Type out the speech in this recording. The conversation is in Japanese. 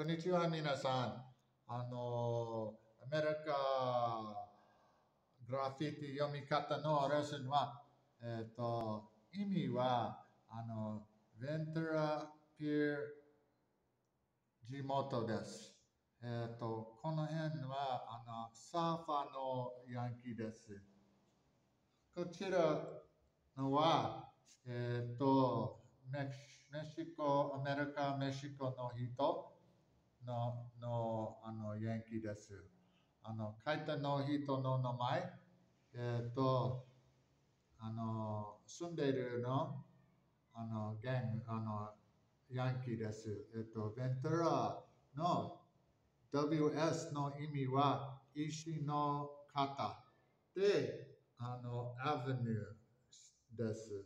こんにちは、皆さん。あの、アメリカグラフィティ読み方のレッスンは、えっ、と、意味は、あの、ベントラピア地元です。えっ、と、この辺は、あの、サーファーのヤンキーです。こちらのは、えっ、と、メシコ、アメリカ、メシコの人、ののあのヤンキーです。あの書いたの人の名前、えっ、と、あの住んでいるのあのゲンあのヤンキーです。えっ、ー、と、ベントラの WS の意味は石の型で、あの、アベニューです。